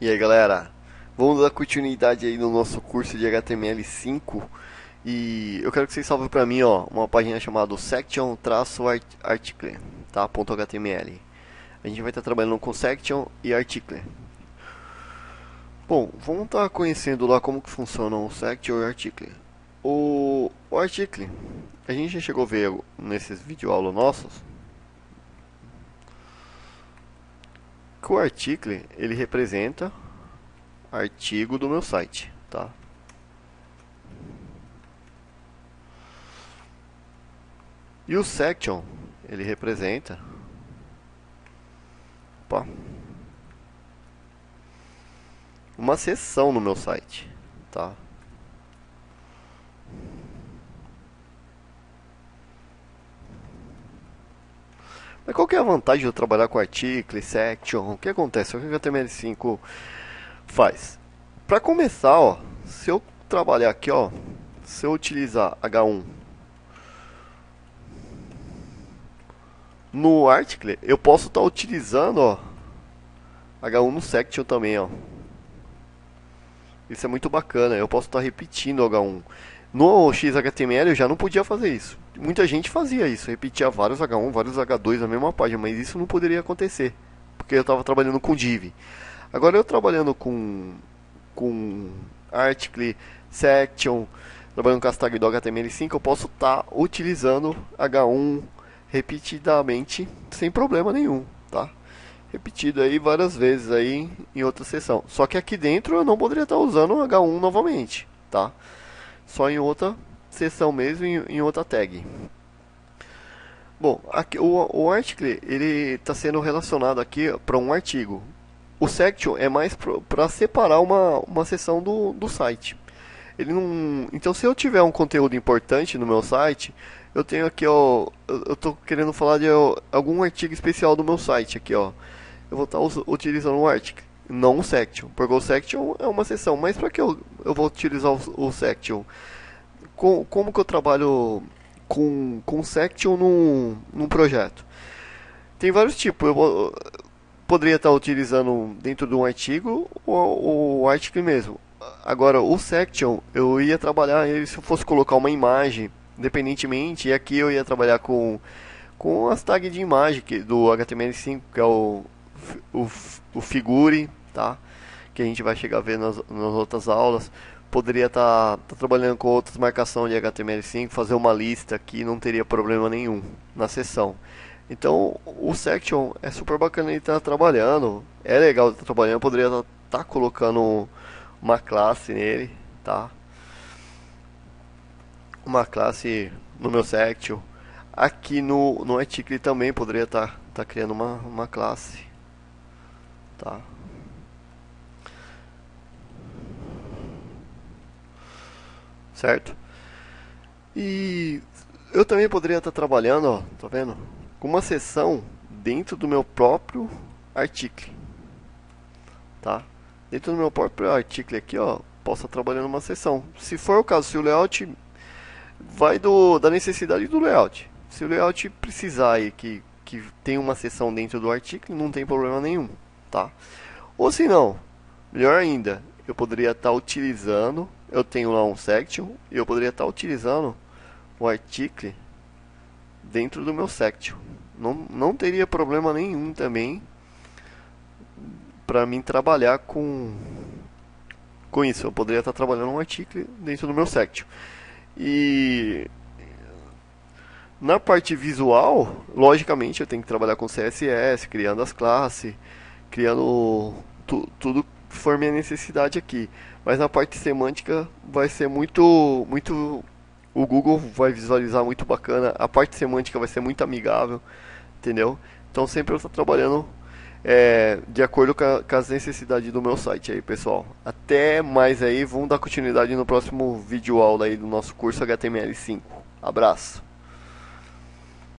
E aí galera, vamos dar continuidade aí no nosso curso de HTML5 e eu quero que vocês salvem para mim ó, uma página chamada section-article, tá? .html. A gente vai estar trabalhando com section e article. Bom, vamos estar conhecendo lá como que funciona o section e o article. O, article, a gente já chegou a ver nesses videoaulas nossos que o article ele representa artigo do meu site, tá? E o section ele representa opa, uma seção no meu site, tá? Mas qual que é a vantagem de eu trabalhar com article, section? O que acontece? O que o HTML5 faz? Para começar, ó, se eu trabalhar aqui, ó, se eu utilizar H1 no article, eu posso estar tá utilizando, ó, H1 no section também, ó. Isso é muito bacana, eu posso estar tá repetindo H1. No XHTML eu já não podia fazer isso. Muita gente fazia isso, repetia vários H1, vários H2 na mesma página, mas isso não poderia acontecer, porque eu estava trabalhando com div. Agora eu trabalhando com com article, section, trabalhando com as tags do HTML5, eu posso estar tá utilizando H1 repetidamente sem problema nenhum, tá? Repetido aí várias vezes aí em outra seção. Só que aqui dentro eu não poderia estar tá usando H1 novamente, tá? Só em outra seção mesmo, em, em outra tag. Bom, aqui, o, o article ele está sendo relacionado aqui para um artigo. O section é mais para separar uma, uma seção do, do site. Ele não, então, se eu tiver um conteúdo importante no meu site, eu tenho aqui, ó, eu estou querendo falar de ó, algum artigo especial do meu site aqui, ó. Eu vou estar tá utilizando o article, não o section, porque o section é uma seção. Mas para que eu, eu vou utilizar o, o section? Com, como que eu trabalho com, com section num, num projeto? Tem vários tipos. Eu, poderia estar utilizando dentro de um artigo o, o article mesmo. Agora, o section, eu ia trabalhar ele se eu fosse colocar uma imagem, independentemente, e aqui eu ia trabalhar com, com as tags de imagem que, do HTML5, que é o, o, o figure, tá? que a gente vai chegar a ver nas, nas outras aulas. Poderia estar tá, tá trabalhando com outras marcações de HTML5, fazer uma lista aqui, não teria problema nenhum na sessão. Então, o section é super bacana ele estar tá trabalhando. É legal estar tá trabalhando, poderia estar tá, tá colocando uma classe nele, tá? Uma classe no meu section. Aqui no, no article também poderia estar tá, tá criando uma, uma classe, tá? Certo? E eu também poderia estar trabalhando, ó, tá vendo? com uma seção dentro do meu próprio artigo, tá? Dentro do meu próprio artigo aqui, ó, posso estar trabalhando uma seção. Se for o caso, se o layout vai do, da necessidade do layout. Se o layout precisar aí que, que tem uma seção dentro do artigo, não tem problema nenhum, tá? Ou se não, melhor ainda, eu poderia estar utilizando, eu tenho lá um section, e eu poderia estar utilizando o article dentro do meu section. Não, não teria problema nenhum também para mim trabalhar com com isso. Eu poderia estar trabalhando um artigo dentro do meu section. E na parte visual, logicamente eu tenho que trabalhar com CSS, criando as classes, criando tu, tudo for minha necessidade aqui. Mas na parte semântica vai ser muito muito o Google vai visualizar muito bacana, a parte semântica vai ser muito amigável, entendeu? Então sempre eu estou trabalhando é, de acordo com, a, com, as necessidades do meu site aí, pessoal. Até mais aí, vamos dar continuidade no próximo vídeo aula aí do nosso curso HTML5. Abraço!